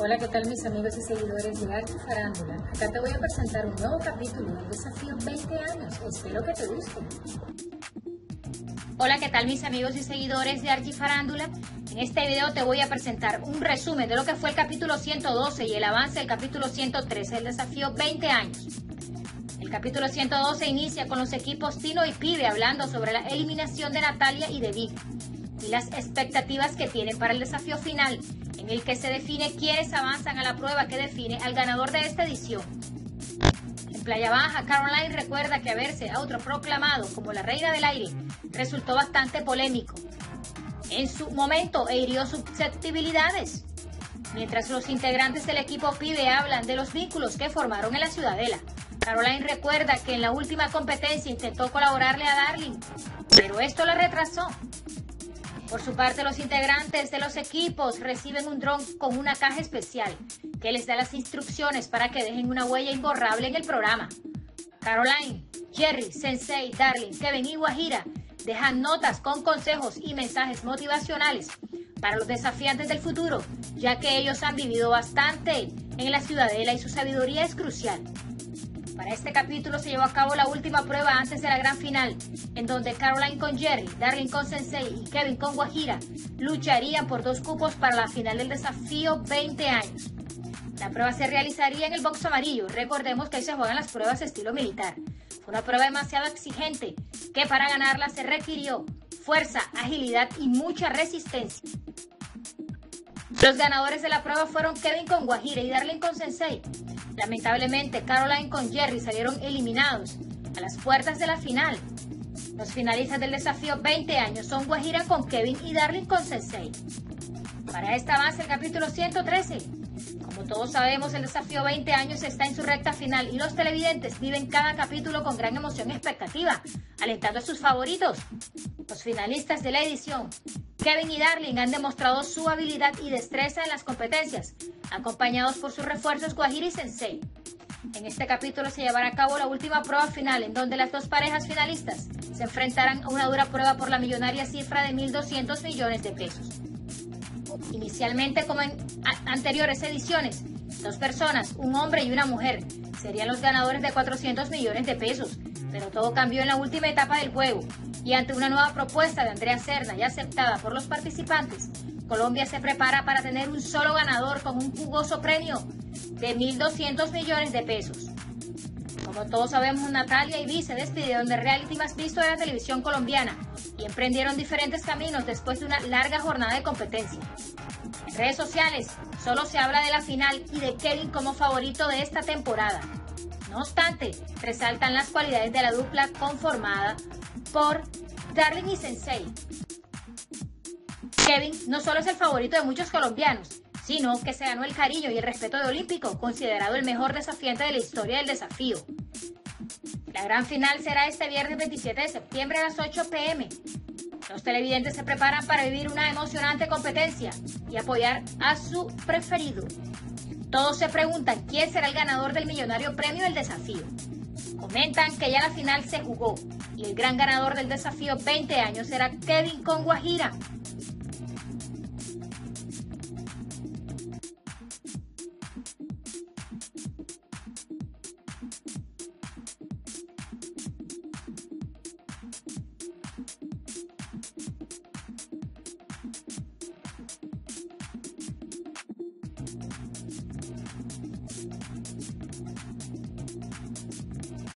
Hola, ¿qué tal mis amigos y seguidores de Arte Farándula? Acá te voy a presentar un nuevo capítulo del desafío 20 años. Espero que te guste. Hola, ¿qué tal mis amigos y seguidores de Archie Farándula? En este video te voy a presentar un resumen de lo que fue el capítulo 112 y el avance del capítulo 113 del desafío 20 años. El capítulo 112 inicia con los equipos Tino y Pibe hablando sobre la eliminación de Natalia y de Vic y las expectativas que tienen para el desafío final en el que se define quiénes avanzan a la prueba que define al ganador de esta edición. En Playa Baja, Caroline recuerda que haberse autoproclamado como la reina del aire resultó bastante polémico. En su momento e hirió susceptibilidades. Mientras los integrantes del equipo PIBE hablan de los vínculos que formaron en la Ciudadela. Caroline recuerda que en la última competencia intentó colaborarle a Darling, pero esto la retrasó por su parte, los integrantes de los equipos reciben un dron con una caja especial que les da las instrucciones para que dejen una huella imborrable en el programa. Caroline, Jerry, Sensei, Darling, Kevin y Guajira dejan notas con consejos y mensajes motivacionales para los desafiantes del futuro, ya que ellos han vivido bastante en la ciudadela y su sabiduría es crucial. Para este capítulo se llevó a cabo la última prueba antes de la gran final, en donde Caroline con Jerry, Darling con Sensei y Kevin con Guajira lucharían por dos cupos para la final del desafío 20 años. La prueba se realizaría en el box amarillo. Recordemos que ahí se juegan las pruebas estilo militar. Fue una prueba demasiado exigente que para ganarla se requirió fuerza, agilidad y mucha resistencia. Los ganadores de la prueba fueron Kevin con Guajira y Darling con Sensei. Lamentablemente, Caroline con Jerry salieron eliminados a las puertas de la final. Los finalistas del desafío 20 años son Guajira con Kevin y Darling con Sensei. Para esta base, el capítulo 113. Como todos sabemos, el desafío 20 años está en su recta final y los televidentes viven cada capítulo con gran emoción y expectativa, alentando a sus favoritos. Los finalistas de la edición, Kevin y Darling, han demostrado su habilidad y destreza en las competencias, acompañados por sus refuerzos Guajira y Sensei. En este capítulo se llevará a cabo la última prueba final, en donde las dos parejas finalistas se enfrentarán a una dura prueba por la millonaria cifra de 1.200 millones de pesos. Inicialmente, como en anteriores ediciones, dos personas, un hombre y una mujer, serían los ganadores de 400 millones de pesos, pero todo cambió en la última etapa del juego, y ante una nueva propuesta de Andrea Cerda y aceptada por los participantes, Colombia se prepara para tener un solo ganador con un jugoso premio de 1.200 millones de pesos. Como todos sabemos, Natalia y Vi se despidieron del reality más visto de la televisión colombiana y emprendieron diferentes caminos después de una larga jornada de competencia. En redes sociales solo se habla de la final y de Kevin como favorito de esta temporada. No obstante, resaltan las cualidades de la dupla conformada por Darling y Sensei. Kevin no solo es el favorito de muchos colombianos, sino que se ganó el cariño y el respeto de Olímpico, considerado el mejor desafiante de la historia del desafío. La gran final será este viernes 27 de septiembre a las 8 pm. Los televidentes se preparan para vivir una emocionante competencia y apoyar a su preferido. Todos se preguntan quién será el ganador del millonario premio del desafío. Comentan que ya la final se jugó y el gran ganador del desafío 20 años será Kevin con Guajira.